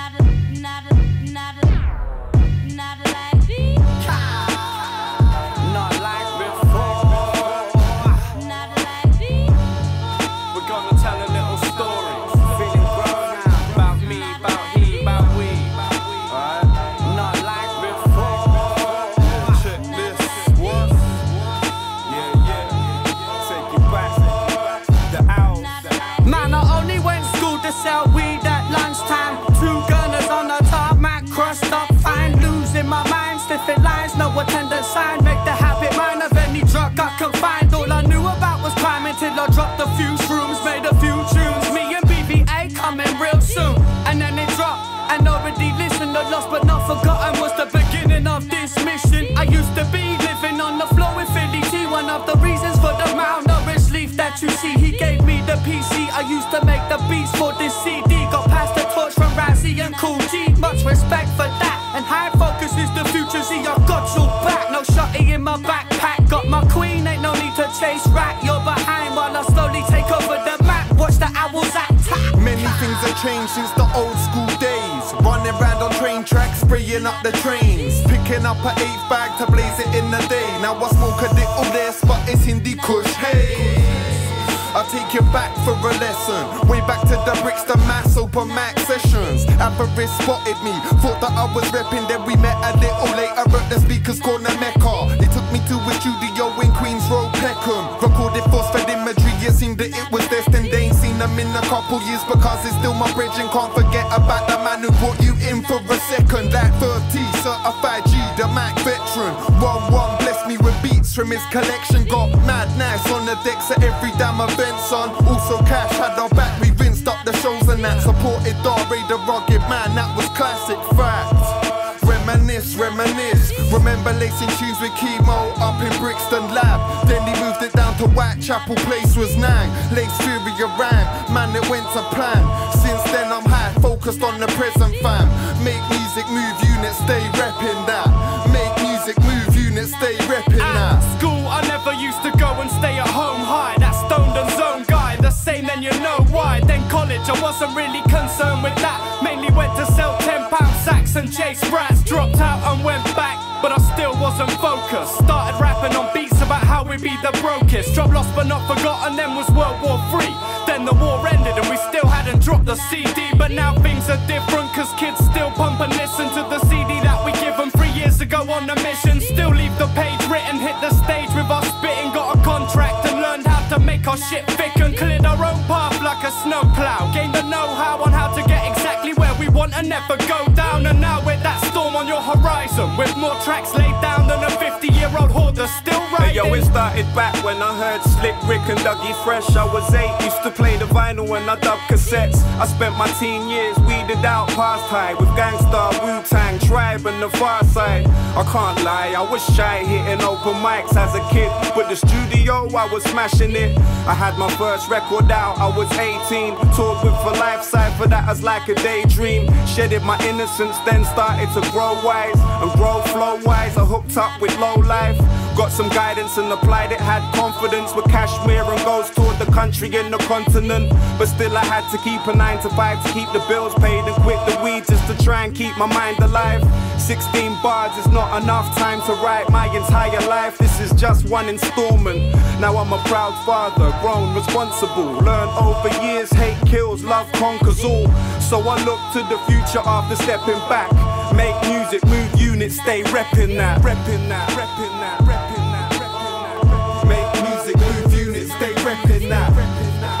not a, not a different lines, no attendant sign. Make the habit mine of any drug I can find. All I knew about was crime until I dropped a few shrooms, made a few tunes. Me and BVA coming real soon. And then it dropped, and nobody listened. The lost but not forgotten was the beginning of this mission. I used to be living on the floor with Philly T. One of the reasons for the malnourished leaf that you see. He gave me the PC. I used to make the beats for this CD. Got past the torch from Razzie and Cool G. Much respect for that, and high for this is the future, see, I've got your back. No shotty in my backpack. Got my queen, ain't no need to chase rat. You're behind while I slowly take over the map. Watch the owls attack. Many things have changed since the old school days. Running round on train tracks, spraying up the trains. Picking up an eight bag to blaze it in the day. Now I smoke a little less, but it's Hindu Kush. Hey take you back for a lesson. Way back to the bricks, the mass open max sessions. Avarice spotted me, thought that I was repping. Then we met a little later at the speakers corner Mecca. They took me to a studio in Queens Road, Peckham. Recorded force-fed imagery, it seemed that it was destined. They ain't seen them in a couple years because it's still my bridge and can't forget about the man who brought you in for a second. Like 30, certified G, the Mac veteran. One one me with beats from his collection. Got mad nice on the decks at every damn event, son. Also, Cash had our back, we rinsed up the shows and that. Supported Dare the rugged man, that was classic fact. Reminisce, reminisce. Remember lacing tunes with chemo up in Brixton Lab. Then he moved it down to Whitechapel Place was nine. Lace Fury rhyme, man, it went to plan. Since then, I'm high, focused on the present fam. Make music move units, stay repping that. I wasn't really concerned with that. Mainly went to sell 10 pound sacks and chase rats. Dropped out and went back, but I still wasn't focused. Started rapping on beats about how we be the brokest. Job lost but not forgotten, then was World War 3. Then the war ended and we still hadn't dropped the CD. But now things are different, cause kids still pump and listen to the CD that we give them three years ago on a mission. Still leave the page written, hit the stage with our spitting. Got a contract and learned how to make our shit thick. never go down and now with that storm on your horizon. With more tracks laid down than a back when I heard Slick Rick and Dougie Fresh. I was eight, used to play the vinyl when I dubbed cassettes. I spent my teen years weeded out past high with Gang Starr, Wu Tang, Tribe, and the Pharcyde. I can't lie, I was shy hitting open mics as a kid, but the studio I was smashing it. I had my first record out, I was 18. Toured with for life, for that as like a daydream. Shedded my innocence, then started to grow wise and grow flow wise. I hooked up with low life. Got some guidance and applied it, had confidence with Kashmere and goes toward the country and the continent. But still, I had to keep a 9 to 5 to keep the bills paid and quit the weed just to try and keep my mind alive. 16 bars is not enough time to write my entire life. This is just one installment. Now I'm a proud father, grown, responsible. Learned over years, hate kills, love conquers all. So I look to the future after stepping back. Make music, move units, stay reppin' that, reppin' that, reppin' that, reppin' that. repping now.